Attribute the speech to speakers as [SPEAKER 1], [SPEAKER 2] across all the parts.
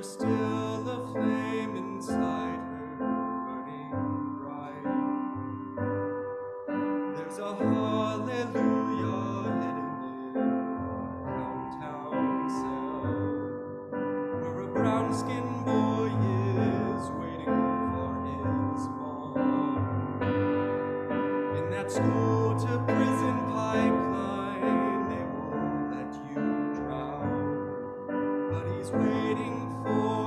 [SPEAKER 1] there's still a flame inside her burning bright. There's a hallelujah hidden in downtown cell where a brown skinned boy is waiting for his mom. In that school to prison pipeline, waiting for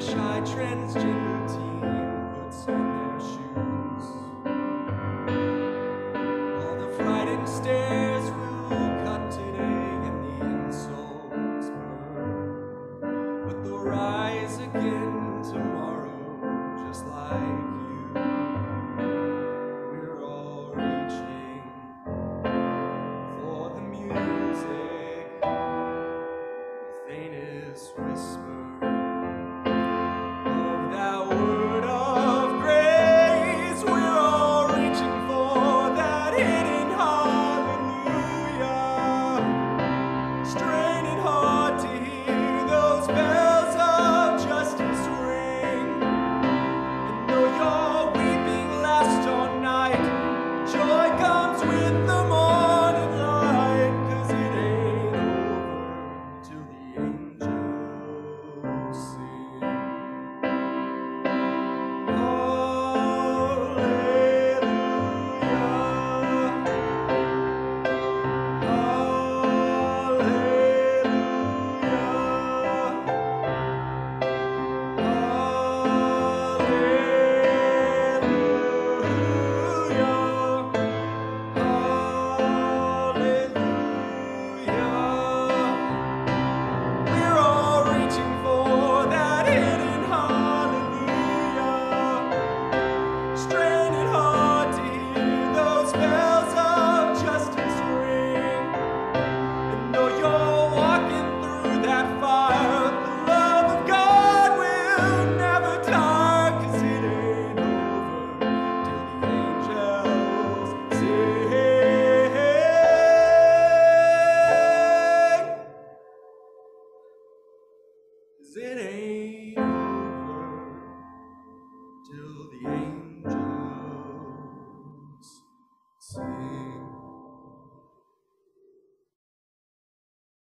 [SPEAKER 1] shy transgender teen puts on their shoes. All the frightened stares will cut today, and the insults burn. But they'll rise again tomorrow, just like you. We're all reaching for the music. The faintest whisper.